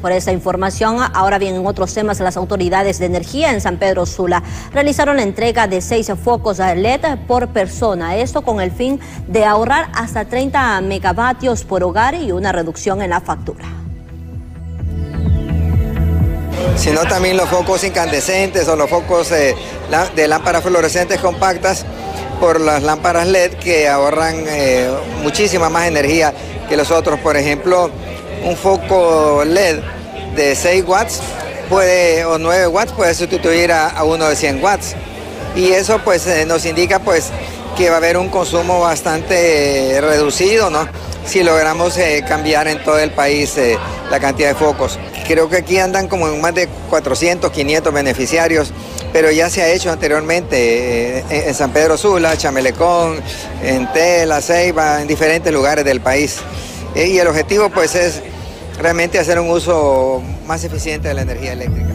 por esa información. Ahora bien, en otros temas, las autoridades de energía en San Pedro Sula realizaron la entrega de seis focos LED por persona. Esto con el fin de ahorrar hasta 30 megavatios por hogar y una reducción en la factura. Sino también los focos incandescentes o los focos eh, de lámparas fluorescentes compactas por las lámparas LED que ahorran eh, muchísima más energía que los otros. Por ejemplo, un foco LED de 6 watts puede, o 9 watts puede sustituir a, uno de 100 watts. Y eso pues eh, nos indica pues que va a haber un consumo bastante reducido, ¿no? Si logramos eh, cambiar en todo el país eh, la cantidad de focos. Creo que aquí andan como en más de 400, 500 beneficiarios, pero ya se ha hecho anteriormente en San Pedro Sula, Chamelecón, en Tela, Ceiba, en diferentes lugares del país. y el objetivo pues es realmente hacer un uso más eficiente de la energía eléctrica.